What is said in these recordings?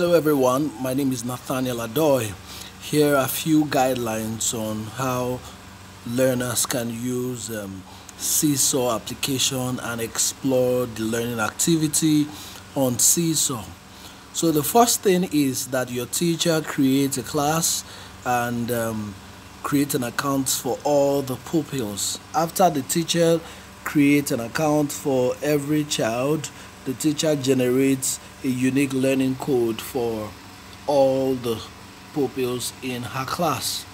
Hello everyone, my name is Nathaniel Adoyi. Here are a few guidelines on how learners can use um, Seesaw application and explore the learning activity on Seesaw. So the first thing is that your teacher creates a class and um, create an account for all the pupils. After the teacher creates an account for every child, the teacher generates a unique learning code for all the pupils in her class.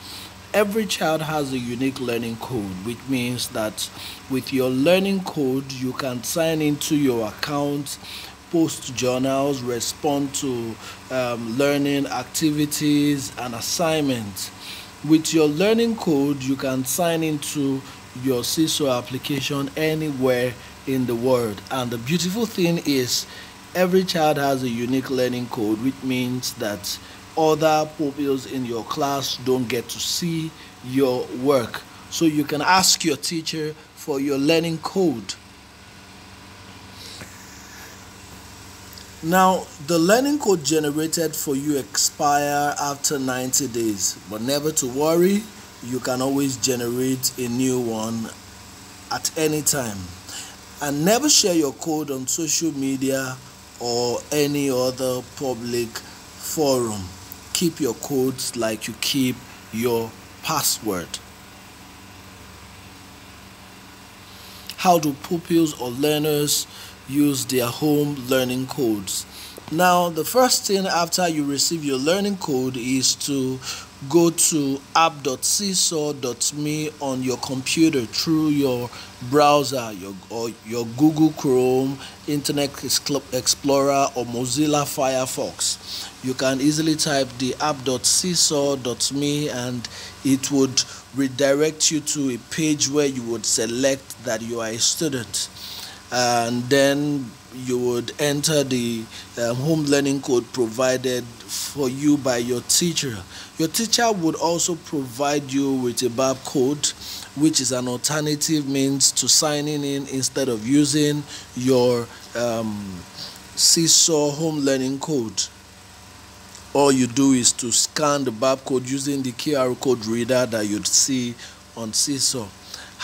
Every child has a unique learning code, which means that with your learning code, you can sign into your account, post journals, respond to um, learning activities and assignments. With your learning code, you can sign into your Seesaw application anywhere in the world. And the beautiful thing is, every child has a unique learning code, which means that other pupils in your class don't get to see your work. So you can ask your teacher for your learning code. Now, the learning code generated for you expire after 90 days, but never to worry, you can always generate a new one at any time. And never share your code on social media or any other public forum. Keep your codes like you keep your password. How do pupils or learners use their home learning codes? Now, the first thing after you receive your learning code is to go to app.seesaw.me on your computer through your browser your or your Google Chrome, Internet Explorer or Mozilla Firefox. You can easily type the app.seesaw.me and it would redirect you to a page where you would select that you are a student and then you would enter the um, home learning code provided for you by your teacher. Your teacher would also provide you with a barcode, which is an alternative means to signing in instead of using your um, Seesaw home learning code. All you do is to scan the barcode using the QR code reader that you'd see on Seesaw.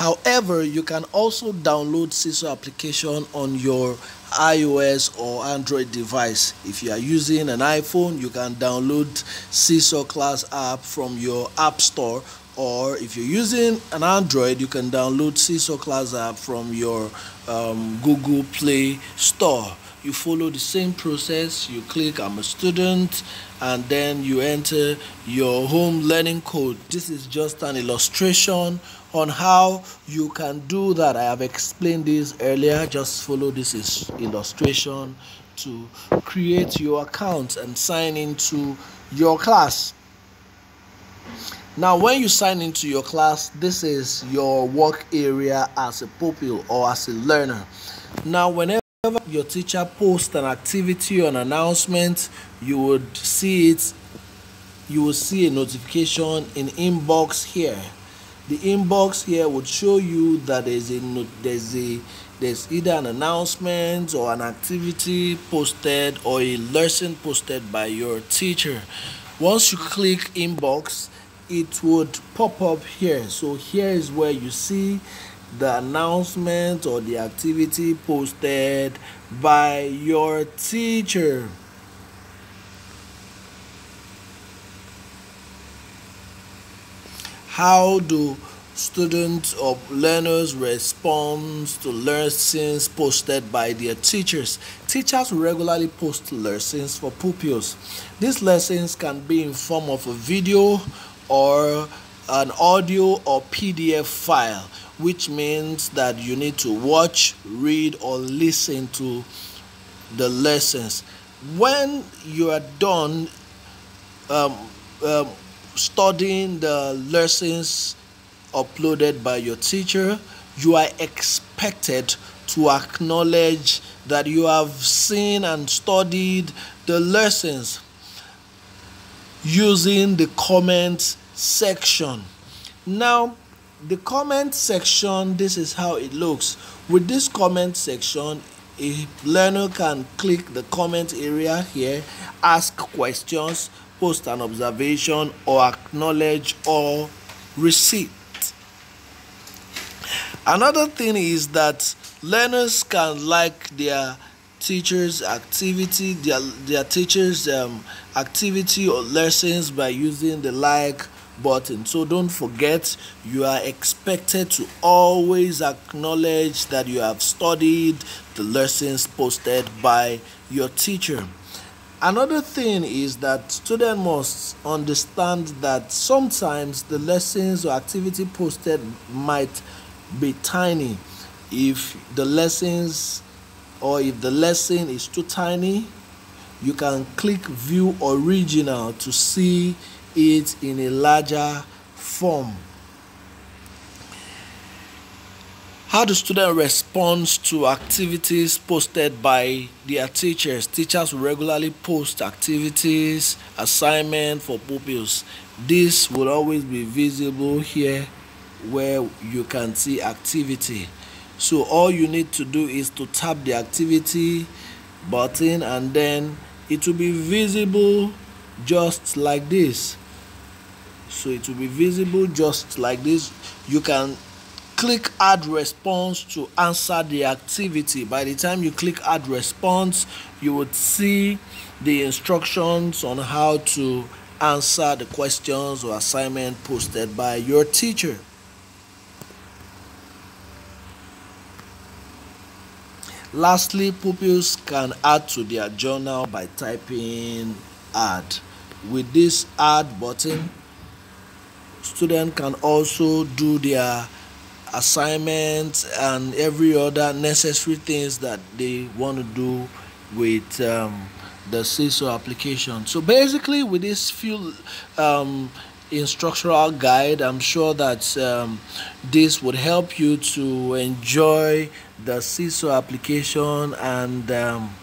However, you can also download Seesaw application on your iOS or Android device. If you are using an iPhone, you can download Seesaw Class app from your App Store or if you're using an Android, you can download Seesaw Class app from your um, Google Play Store. You follow the same process. You click I'm a student and then you enter your home learning code. This is just an illustration on how you can do that. I have explained this earlier. Just follow this illustration to create your account and sign into your class. Now, when you sign into your class, this is your work area as a pupil or as a learner. Now, whenever your teacher posts an activity or an announcement, you would see it, you will see a notification in inbox here the inbox here would show you that there's a there's a there's either an announcement or an activity posted or a lesson posted by your teacher. Once you click inbox it would pop up here. So here is where you see the announcement or the activity posted by your teacher How do students or learners respond to lessons posted by their teachers? Teachers regularly post lessons for pupils. These lessons can be in form of a video or an audio or PDF file, which means that you need to watch, read, or listen to the lessons. When you are done um, um, studying the lessons uploaded by your teacher, you are expected to acknowledge that you have seen and studied the lessons using the comment section. Now, the comment section, this is how it looks. With this comment section, a learner can click the comment area here ask questions post an observation or acknowledge or receipt. Another thing is that learners can like their teachers activity their, their teachers um, activity or lessons by using the like button. So don't forget you are expected to always acknowledge that you have studied the lessons posted by your teacher another thing is that student must understand that sometimes the lessons or activity posted might be tiny if the lessons or if the lesson is too tiny you can click view original to see it in a larger form. How do students respond to activities posted by their teachers? Teachers regularly post activities, assignment for pupils. This will always be visible here where you can see activity. So all you need to do is to tap the activity button and then it will be visible just like this so it will be visible just like this you can click add response to answer the activity. By the time you click add response you would see the instructions on how to answer the questions or assignment posted by your teacher. Lastly pupils can add to their journal by typing add. With this add button students can also do their assignments and every other necessary things that they want to do with um, the Seesaw application. So basically with this few um, instructional guide, I'm sure that um, this would help you to enjoy the Seesaw application and um,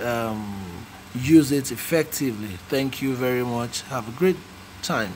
um, use it effectively. Thank you very much. Have a great time.